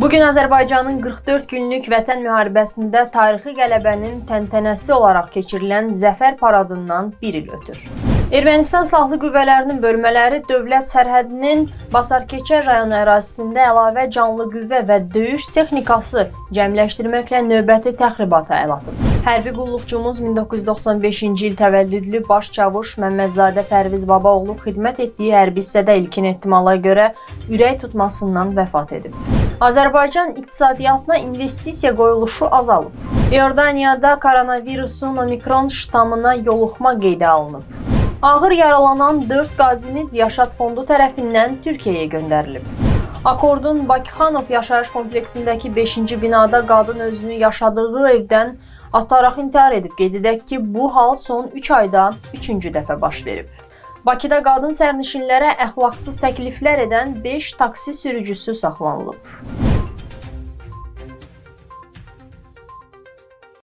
Bu gün Azərbaycanın 44 günlük Vətən müharibəsində tarixi qələbənin təntənəsi olaraq keçirilən Zəfər paradından 1 il ötür. Ermənistan silahlı qüvvələrinin bölmələri dövlət sərhədinin Basarkeçər rayonu ərazisində əlavə canlı qüvvə və döyüş texnikası cəmləşdirməklə növbəti təxribata əl atıb. Hərbi qulluqçumuz 1995-ci il təvəllüdlü baş çavuş Məmmədzadə Pərviz Babaoğlu xidmət etdiyi hərbi hissədə ilkin ehtimala görə ürək tutmasından vəfat edib. Azərbaycan iqtisadiyyatına investisiya qoyuluşu azalıb. İordaniyada koronavirusun omikron ştamına yoluxma qeydə alınıb. Ağır yaralanan 4 qazimiz Yaşad fondu tərəfindən Türkiyəyə göndərilib. Akordun Bakıxanov yaşayış kompleksindəki 5-ci binada qadın özünü yaşadığı evdən ataraq intihar edib. Qeyd edək ki, bu hal son 3 ayda 3-cü dəfə baş verib. Bakıda qadın sərnişinlərə əxlaqsız təkliflər edən 5 taksi sürücüsü saxlanılıb.